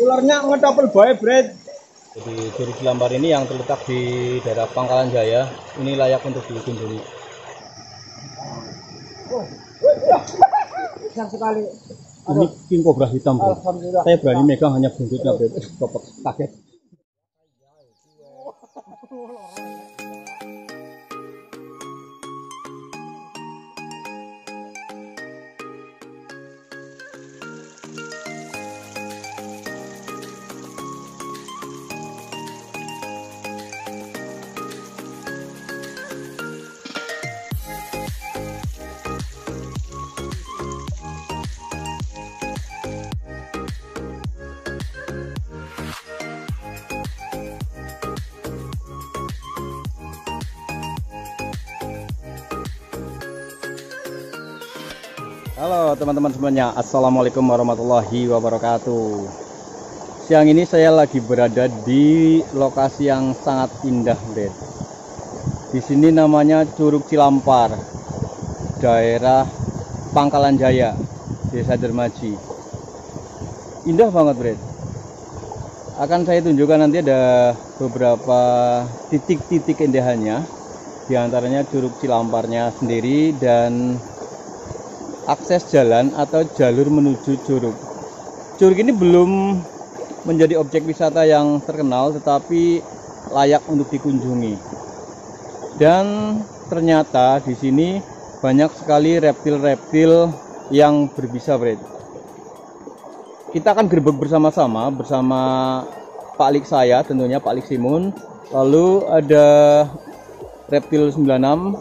ularnya ngedouble boy bread Jadi Curug Cilampar ini yang terletak di daerah Pangkalan Jaya, ini layak untuk dikunjungi. sekali Ini king cobra hitam, bro. Saya berani megang hanya buntutnya, bro. Kaget. Halo teman-teman semuanya, Assalamualaikum warahmatullahi wabarakatuh. Siang ini saya lagi berada di lokasi yang sangat indah, Bed. Di sini namanya Curug Cilampar, daerah Pangkalan Jaya, Desa Dermaji. Indah banget, Bed. Akan saya tunjukkan nanti ada beberapa titik-titik indahannya, di antaranya Curug Cilamparnya sendiri dan akses jalan atau jalur menuju curug. Curug ini belum menjadi objek wisata yang terkenal tetapi layak untuk dikunjungi. Dan ternyata di sini banyak sekali reptil-reptil yang berbisa, Bred. Kita akan gerbek bersama-sama bersama Pak Lik saya, tentunya Pak Lik Simun. Lalu ada reptil 96,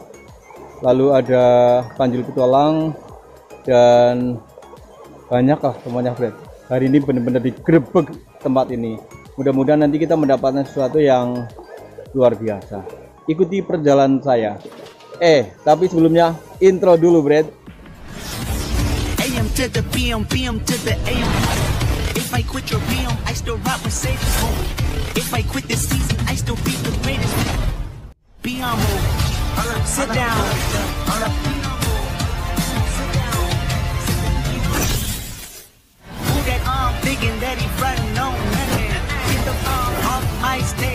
lalu ada Panjul Petualang, dan banyak lah semuanya Fred. Hari ini benar-benar digerebek tempat ini. Mudah-mudahan nanti kita mendapatkan sesuatu yang luar biasa. Ikuti perjalanan saya. Eh tapi sebelumnya intro dulu Fred. Sit down. Thinking that he frontin' on nothing? Get the arm off my stage.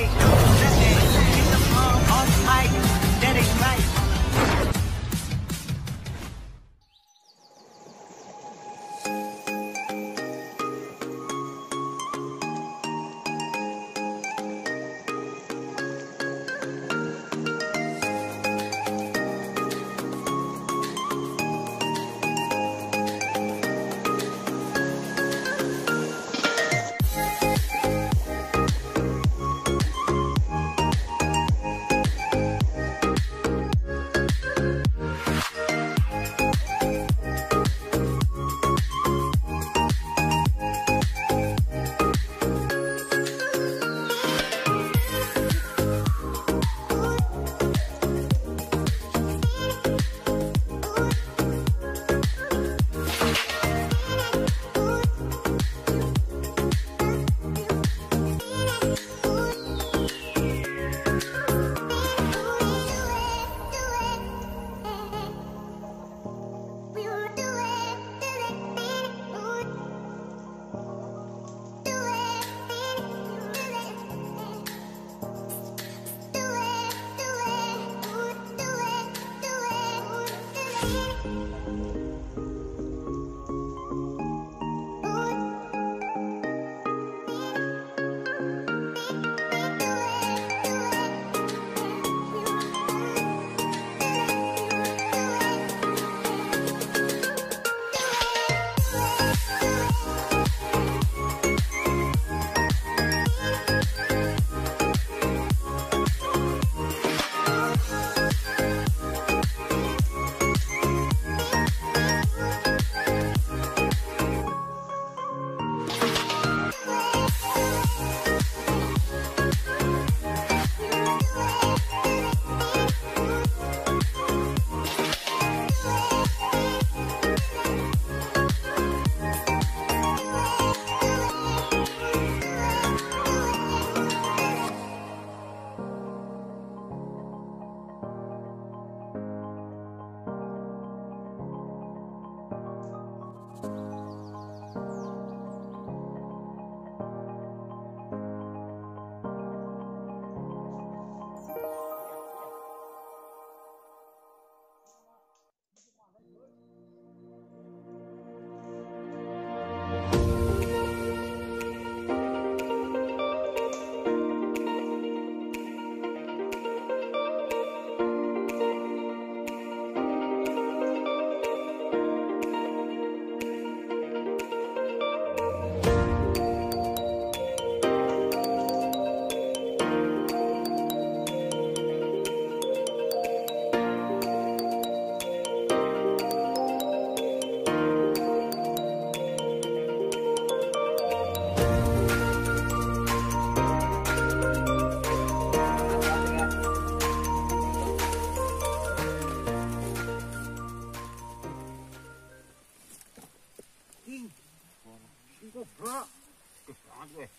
Aktif banget gue.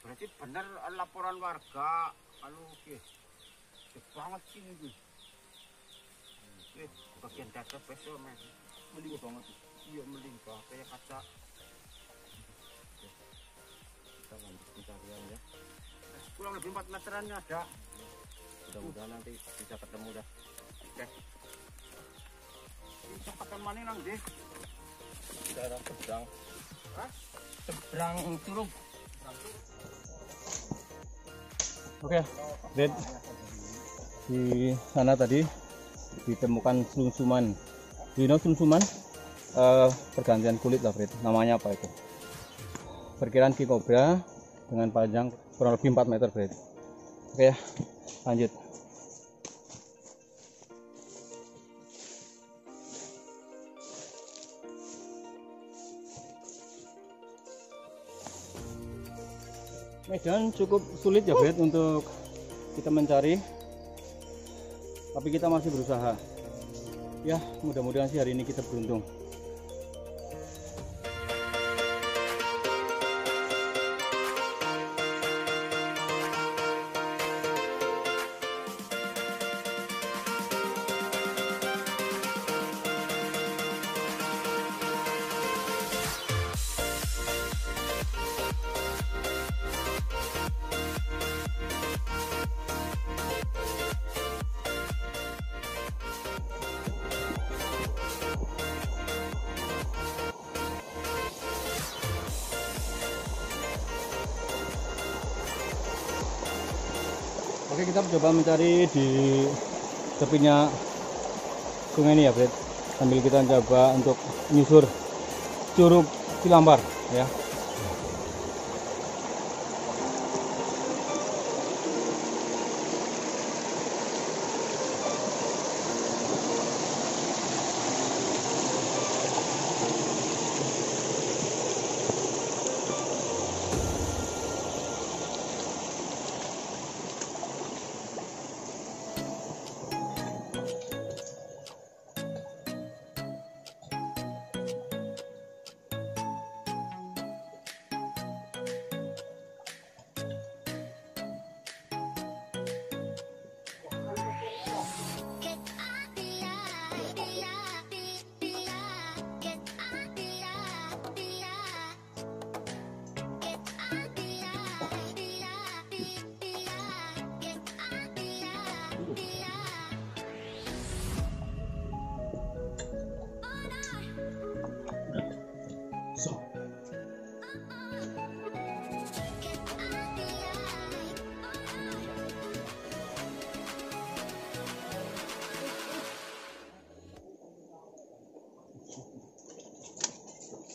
Berarti benar laporan warga kalau oke. Banget sih ini. Oke, bagian dada besok men. Melimpah banget. Iya melimpah kayak kaca. Kita lanjut pencarian ya. Kurang lebih 4 meteran ada. Mudah-mudahan nanti bisa ketemu dah. Oke. Mana nang? Daerah seberang. Hah? Seberang curug. Oke, Red. Di sana tadi ditemukan sumsuman. You know sumsuman? Eh, pergantian kulit lah, Fred. Namanya apa itu? Perkiraan king cobra dengan panjang kurang lebih 4 meter, Fred. Oke ya, lanjut. Medan cukup sulit ya, Fred, untuk kita mencari. Tapi kita masih berusaha. Ya, mudah-mudahan sih hari ini kita beruntung. Oke, kita coba mencari di tepinya sungai ini ya, Fred. Sambil kita coba untuk menyusur curug Cilambar ya.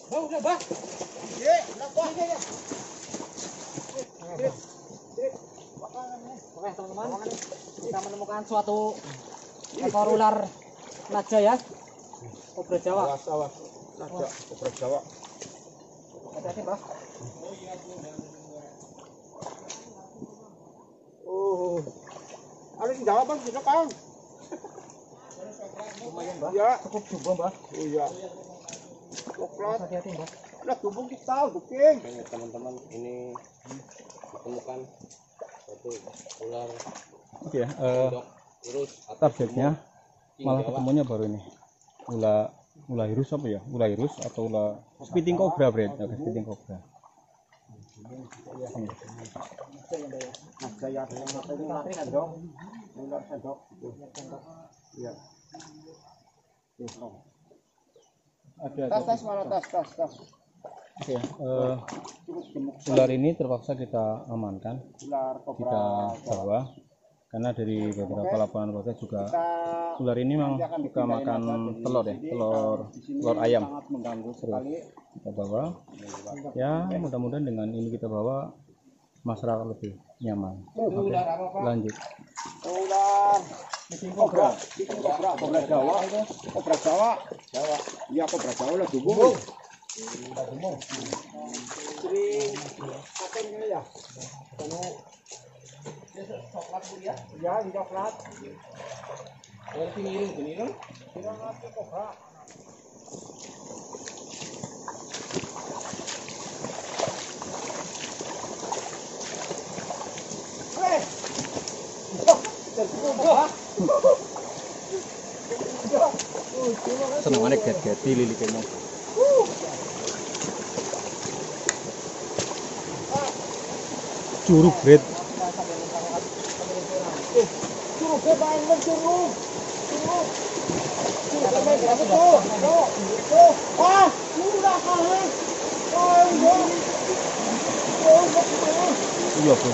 Oke teman-teman, kita menemukan suatu ekor ular naga ya, kobra Jawa. Awas, awas. Ada kobra Jawa. Hati-hati bos. Oh. Ada di Jawa bang, kita kan? Lumayan mbak, Ya. cukup jumbo mbak. Oh iya. Coklat. Hati-hati mbak. Ada tubuh kita, buking. Oke, teman-teman, ini ditemukan satu ular Oke ya, eh, Iya. virus targetnya malah ketemunya baru ini. Ula ula hirus apa ya? Ula hirus atau ula spitting cobra, Fred. Oke, spitting cobra. Naga ya, Ini kan dong. ular sendok. Iya. Ada Tas, tas mana tas, tas, tas. Oke ya, eh, Cukup gemuk ular ini terpaksa kita amankan, ular kita bawa karena dari beberapa laporan warga juga Kita ular ini memang suka makan telur ya, telur telur ayam. Terus kita bawa. Ya, mudah-mudahan dengan ini kita bawa masyarakat lebih nyaman. Oke, lanjut. Ular Kobra, kobra, Jawa, kobra Jawa, Jawa. Iya kobra Jawa lah apa ini coklat ya? Senengane get-geti lilike mau. Curug bread. Iya, Bro.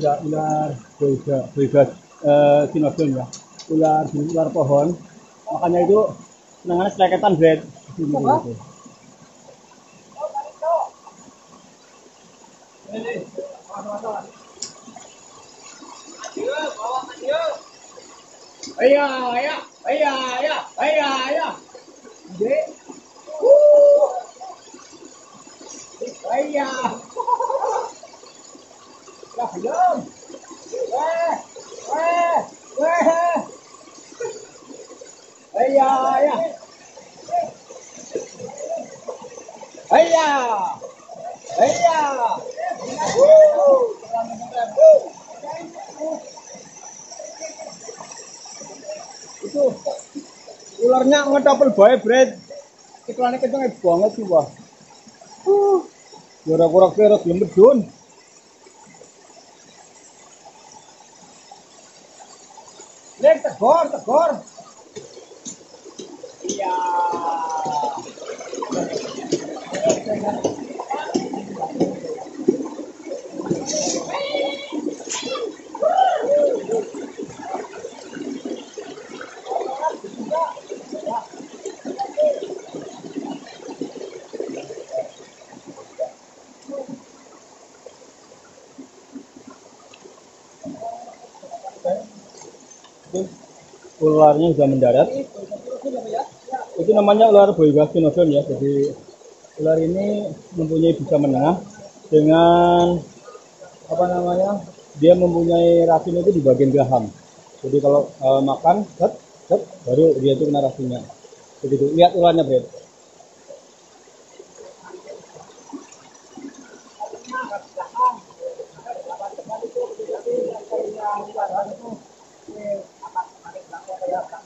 ada ular boiga, boiga eh, sinodon ya. Ular ular pohon. Makanya itu senangannya seleketan bread. Gitu. Iya. Ya, belum. Iya. Iya. Itu ularnya. Iklannya kenceng banget sih, Wah. Uh, Kura-kura kira belum medun. Gor! Yeah! Ularnya sudah mendarat. Itu namanya ular boiga sinodon ya. Jadi ular ini mempunyai bisa menengah dengan apa namanya? Dia mempunyai racun itu di bagian geraham. Jadi kalau eh, makan, set, set, baru dia itu kena racunnya. Begitu. Lihat ularnya, Bret.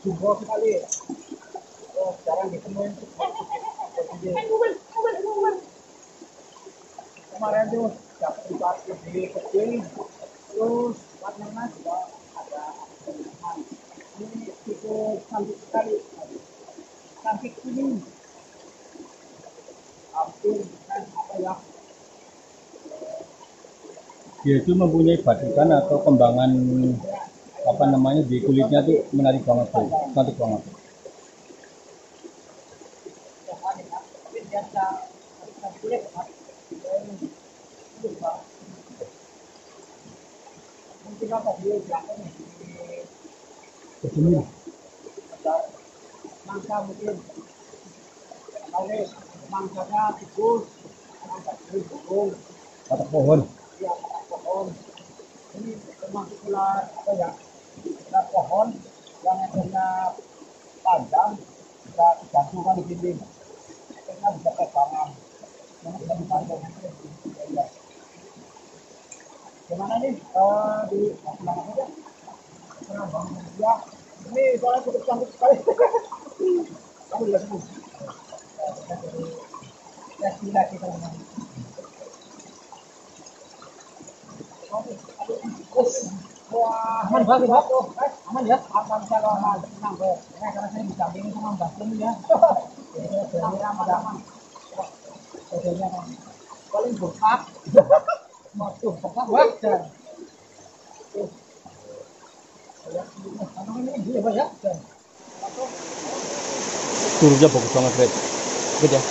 jumbo sekali. Oh, sekarang ditemuin. Kemarin tuh dapat di parkir di kecil, terus warnanya juga ada teman. Ini cukup cantik sekali. Cantik ini. Hampir kan apa ya? Dia itu mempunyai batikan atau kembangan apa namanya di kulitnya tuh menarik banget tuh, cantik banget. Ke sini. Mangsa mungkin. Kalau mangsanya tikus, burung, Batak pohon. Ya, batak pohon. Ini termasuk ular apa ya? Ular pohon yang ekornya panjang, bisa digantungkan di dinding. Karena bisa terbang. Yang bisa dipandang. Ya. Gimana nih? Eh, di aja. Bangun ya. Ini soalnya cukup cantik sekali. Kamu juga sembuh. Ya, sudah kita menang. Wah, aman banget, Pak. Aman ya? Aman kalau. Tenang, Pak. Ya, karena saya didampingi sama Mbak Tim ya. Jadi, aman, aman. Jadinya kan paling bengkak. Waduh, bengkak wajar. Anu ya. Curugnya bagus banget, Red. Good ya.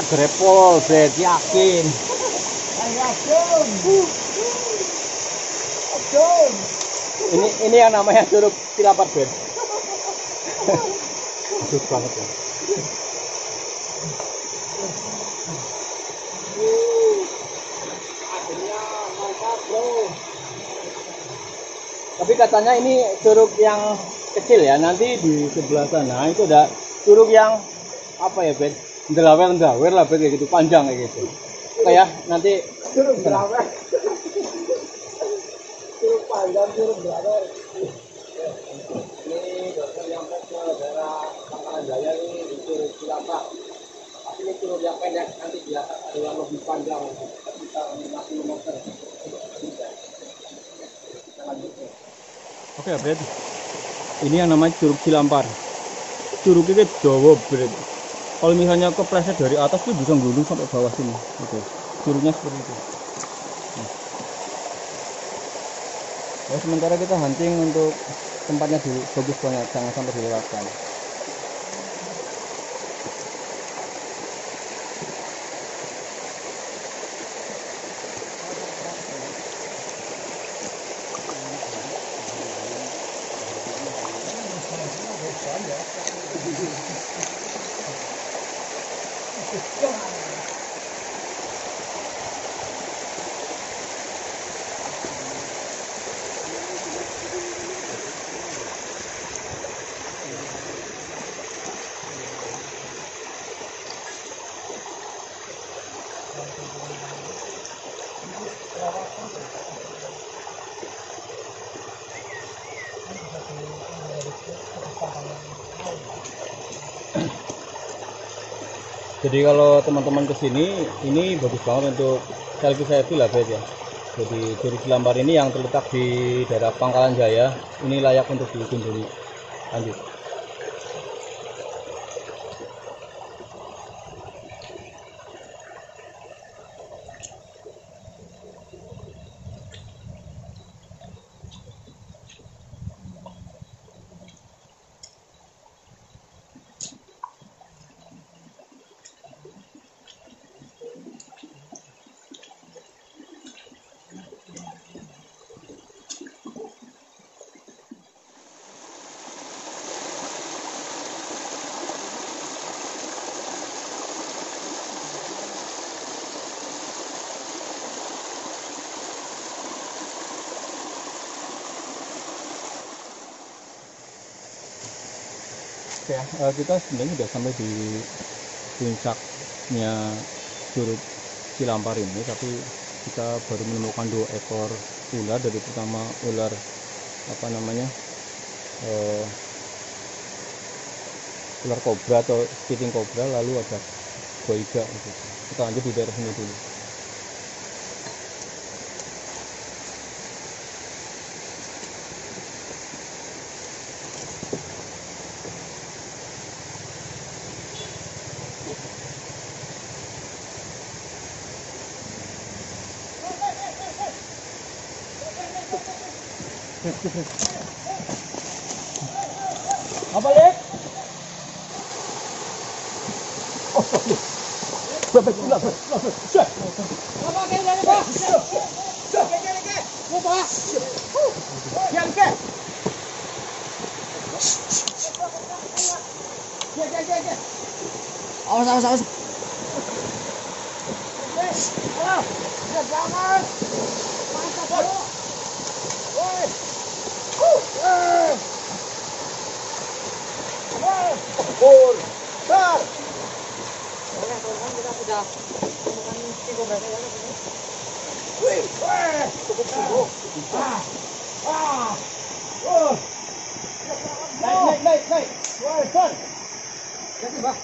Segrepol, Red, yakin. Ini ini yang namanya curug Cilapar, Red. Bagus banget ya. Tapi katanya ini curug yang kecil ya. Nanti di sebelah sana itu ada curug yang apa ya, Ben? Ndelawer ndawer lah kayak gitu, panjang kayak gitu. Oke ya, nanti? Curug panjang, berapa? ini dokter yang ke daerah Pangkalan Jaya ini di curug Cilapa. Tapi ini curug yang pendek, nanti di atas ada yang lebih panjang, sekitar 50 meter. Kita. Oke, Bred. Ini yang namanya Curug Cilampar. Curug ini Jawa, Bred. Kalau misalnya kepleset dari atas tuh bisa gulung sampai bawah sini. Oke. Curugnya seperti itu. Nah. Ya, sementara kita hunting untuk tempatnya dulu bagus banget, jangan sampai dilewatkan. 用它。Jadi kalau teman-teman ke sini, ini bagus banget untuk selfie selfie lah Bet ya. Jadi Curug Cilampar ini yang terletak di daerah Pangkalan Jaya, ini layak untuk dikunjungi. Lanjut. Ya, eh, kita sebenarnya sudah sampai di puncaknya Curug Cilampar ini, tapi kita baru menemukan dua ekor ular dari pertama ular apa namanya eh, ular kobra atau spitting kobra, lalu ada gitu. Kita lanjut di daerah sini dulu. Apa lek? Apa kayak dari Pak? Awas, awas, awas. Oke, teman-teman, kita sudah menemukan tiga berada ya. Gol! Sir! Naik, naik, naik. Wah, son. Jadi, Pak.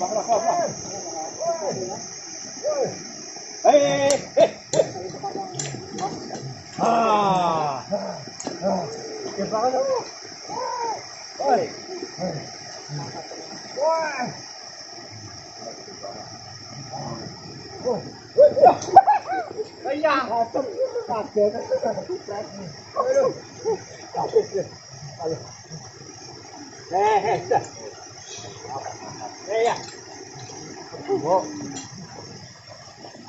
Bakla, bakla. Iya, asem. Kaget. Aduh. Eh, eh, dah. Eh, ya. Oh.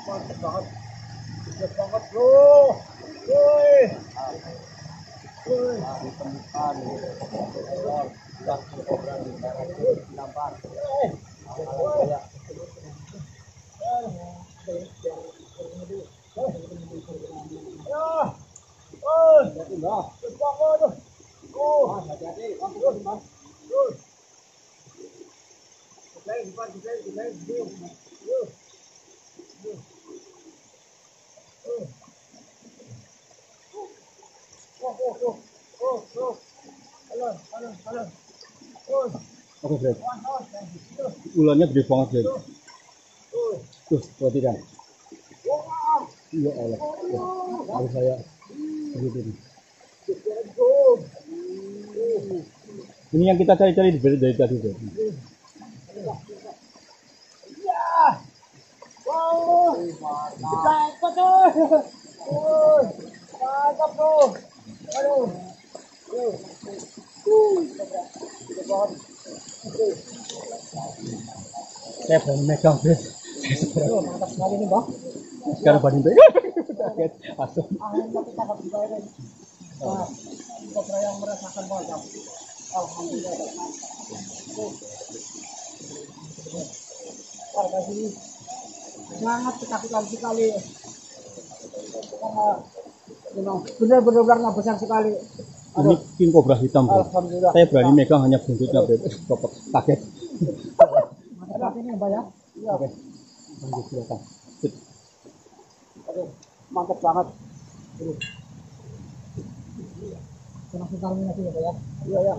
Mantap banget. Mantap banget, bro. Woi. Woi. Ditemukan. Eh. Ya. Hati-hati. Oke, Fred. Ularnya gede banget, Fred. Tuh, perhatikan. Iya Allah. Harus saya go. Ini yang kita cari-cari dari, dari tadi, Fred. Ya. Wow. Dapat tuh. Mantap tuh. Aduh. Aduh. Uh. Saya berani megang, Bang. Sekarang megang. Kaget, asem. Angin tapi juga. Nah, kobra yang merasakan banget. Alhamdulillah. Warga sini sangat ketakutan sekali. Karena memang benar-benar nggak besar sekali. Ini king cobra hitam. Alhamdulillah. Saya berani megang hanya buntutnya. Kopek, kaget. Ini ya. Iya. Oke. Lanjut, silakan. Sip. Mantap banget. Aduh. Kena sekali nanti ya, Pak ya. Iya, ya.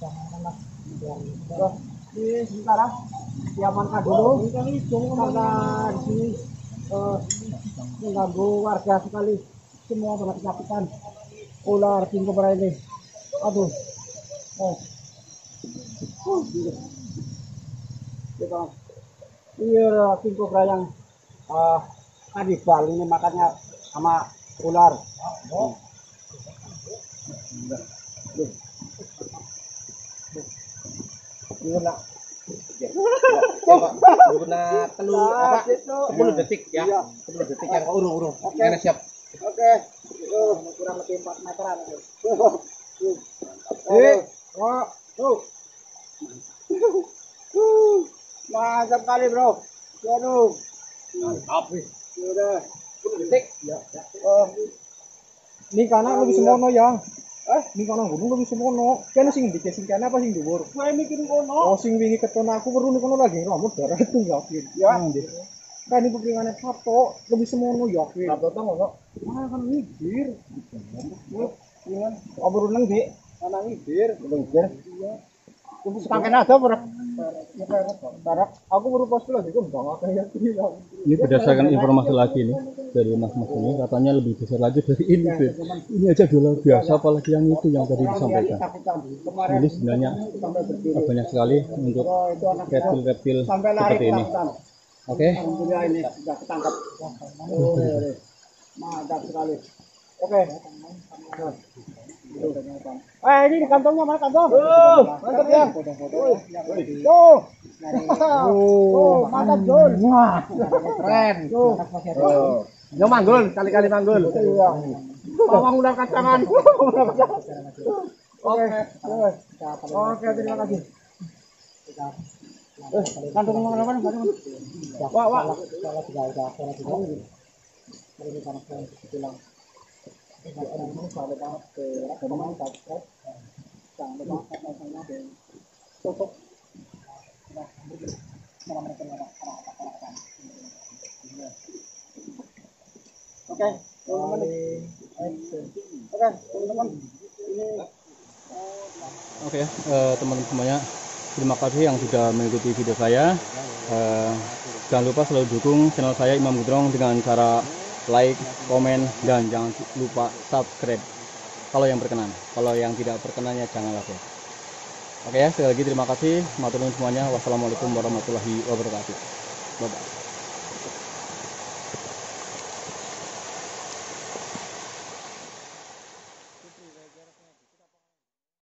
Jangan enak. Ya. Ini sementara diamankan dulu karena di sini eh, mengganggu warga sekali. Semua pada ketakutan ular king cobra ini. Aduh. Oh. Uh. Iya, king cobra yang eh kanibal ini makannya sama ular. Guna telu apa? 10 detik ya. 10 detik yang urung-urung. Karena siap. Oke. Oh, kurang lebih 4 meteran. Eh, oh, tuh. Uh, Mantap kali, Bro. Aduh. Mantap. Udah. 10 detik. Oh. Ini kana lebih semono ya. Eh, ini kana gunung lebih semono. Kene sing ndi sing kene apa sing dhuwur? Kowe mikir kono. Oh, sing wingi ketone aku weru ning kono lagi rambut darah itu yakin. Ya. Kan ini pepingane pato lebih semono yakin. Pato to ngono. Mana kan ngibir. Iya. Apa renang, Dik? Ana ngibir. Ngibir. Iya. Sekangken ada berak. Barak. Aku baru lagi kok enggak kayak Ini berdasarkan informasi lagi nih dari mas-mas ini katanya lebih besar lagi dari ini, Fred. Ini aja udah biasa, apalagi yang itu yang tadi disampaikan. Ini sebenarnya berdiri. banyak sekali untuk Oh, reptil-reptil seperti ini. Oke, Alhamdulillah ini sudah ketangkap. Mantap sekali. Oke. Eh, ini di kantongnya mana kantong? Oh, mantap ya. Tuh. Oh, mantap Jul. Wah, Keren. Oh. Yo manggul, kali-kali manggul. Iya. Udah kacangan. Oke, oke. Oke, terima kasih. Eh, kantong mana mana kantong. Wah, wah. Oke, eh, teman-teman terima kasih yang sudah mengikuti video saya. Eh, jangan lupa selalu dukung channel saya Imam Gudrong dengan cara like, komen, dan jangan lupa subscribe kalau yang berkenan. Kalau yang tidak berkenan ya janganlah ya. Oke ya, sekali lagi terima kasih. Matur nuwun semuanya. Wassalamualaikum warahmatullahi wabarakatuh. Bye bye.